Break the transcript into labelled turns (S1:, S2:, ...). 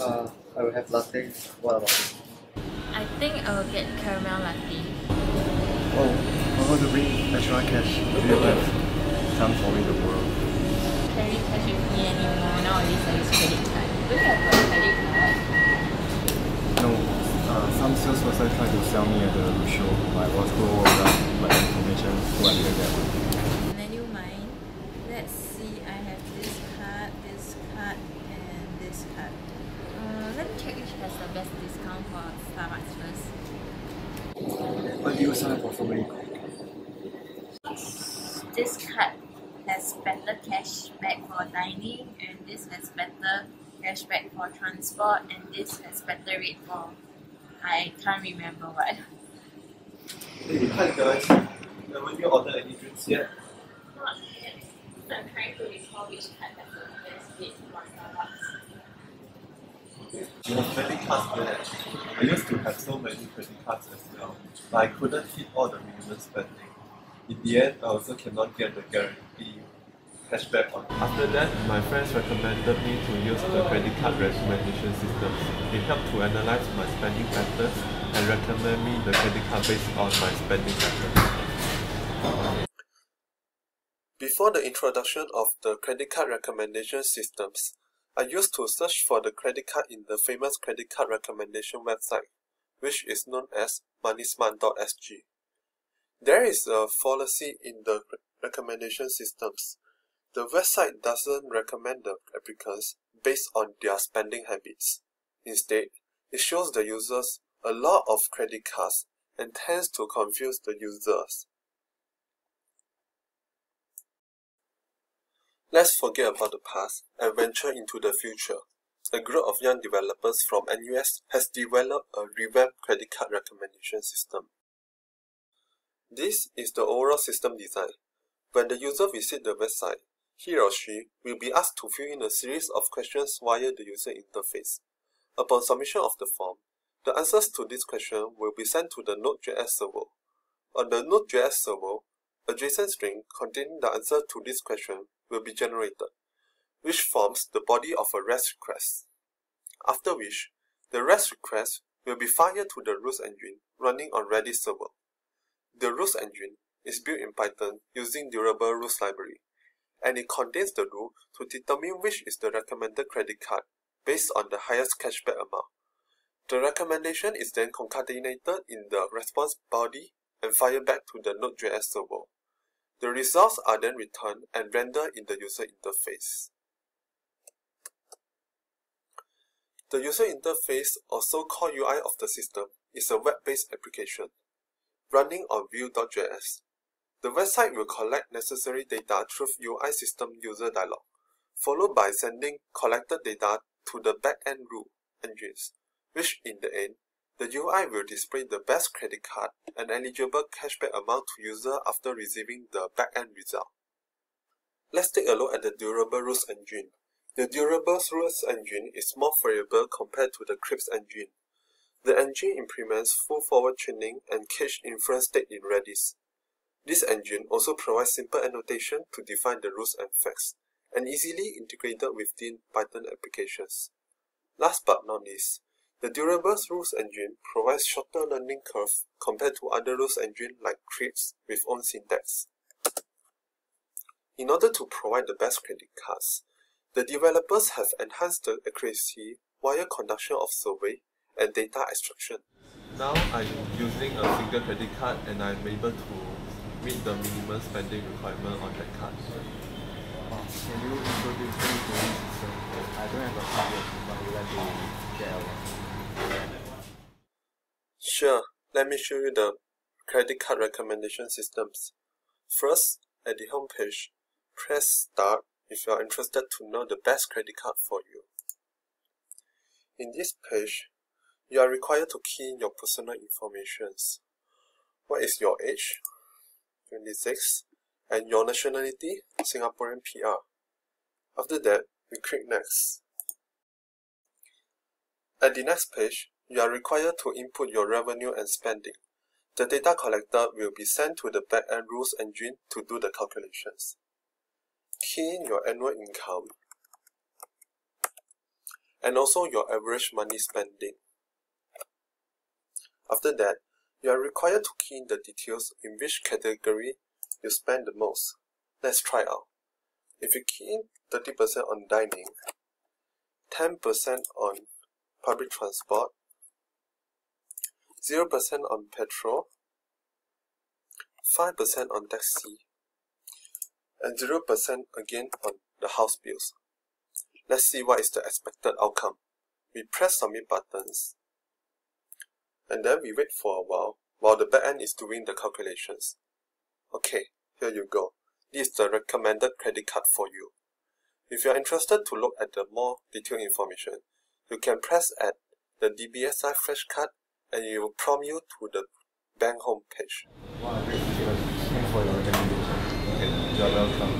S1: Uh, I will have latte. What about you?
S2: I think I will get caramel latte.
S3: Oh, I want to bring extra cash. Do you have some for me to borrow?
S2: Carry cash with me anymore. Nowadays I use credit card. Do you have a credit card?
S3: No. Uh, some salesperson tried to sell me at the show, but I was told that my information so I didn't get one.
S2: Then you mind? Let's see. I have this card, this card, and this card. Uh, let me check which has the best discount for Starbucks first.
S3: Why do you sign up for so many?
S2: This card has better cashback for dining, and this has better cashback for transport, and this has better rate for I can't remember what.
S4: Hey, hi guys. Haven't you ordered any drinks yet?
S2: Not yet. I'm trying to recall which card has the best rate for Starbucks.
S4: You have credit cards there. I used to have so many credit cards as well, but I couldn't hit all the minimum spending. In the end, I also cannot get the guarantee cashback on. After that, my friends recommended me to use the credit card recommendation system. It helped to analyze my spending patterns and recommend me the credit card based on my spending patterns. Before the introduction of the credit card recommendation systems, I used to search for the credit card in the famous credit card recommendation website, which is known as moneysmart.sg. There is a fallacy in the recommendation systems. The website doesn't recommend the applicants based on their spending habits. Instead, it shows the users a lot of credit cards and tends to confuse the users. Let's forget about the past and venture into the future. A group of young developers from NUS has developed a revamped credit card recommendation system. This is the overall system design. When the user visits the website, he or she will be asked to fill in a series of questions via the user interface. Upon submission of the form, the answers to this question will be sent to the Node.js server. On the Node.js server, a JSON string containing the answer to this question will be generated, which forms the body of a REST request. After which, the REST request will be fired to the rules engine running on Redis server. The rules engine is built in Python using Durable Rules library, and it contains the rule to determine which is the recommended credit card based on the highest cashback amount. The recommendation is then concatenated in the response body and fired back to the Node.js server. The results are then returned and rendered in the user interface. The user interface, or so-called UI of the system, is a web-based application running on Vue.js. The website will collect necessary data through UI system user dialog, followed by sending collected data to the backend rule engines, which in the end, the UI will display the best credit card and eligible cashback amount to user after receiving the backend result. Let's take a look at the Durable Rules engine. The Durable Rules engine is more variable compared to the CLIPS engine. The engine implements full forward chaining and cache inference state in Redis. This engine also provides simple annotation to define the rules and facts, and easily integrated within Python applications. Last but not least, the Durable Rules engine provides shorter learning curve compared to other rules engine like CLIPS with own syntax. In order to provide the best credit cards, the developers have enhanced the accuracy via conduction of survey and data extraction. Now I'm using a single credit card and I'm able to meet the minimum spending requirement on that card.
S3: Wow. Can you introduce me to this system? I don't have a card yet, but I would like to get one.
S4: Sure, let me show you the credit card recommendation systems. First, at the home page, press Start if you are interested to know the best credit card for you. In this page, you are required to key in your personal informations. What is your age? 26. And your nationality? Singaporean PR. After that, we click Next. At the next page, you are required to input your revenue and spending. The data collector will be sent to the backend rules engine to do the calculations. Key in your annual income and also your average money spending. After that, you are required to key in the details in which category you spend the most. Let's try out. If you key in 30% on dining, 10% on public transport, 0% on petrol, 5% on taxi, and 0% again on the house bills. Let's see what is the expected outcome. We press submit buttons and then we wait for a while while the backend is doing the calculations. Okay, here you go. This is the recommended credit card for you. If you are interested to look at the more detailed information, you can press at the DBS Live Fresh Card and it will prompt you to the bank home page.
S3: Wow, great. Thanks for your. Okay, you're welcome.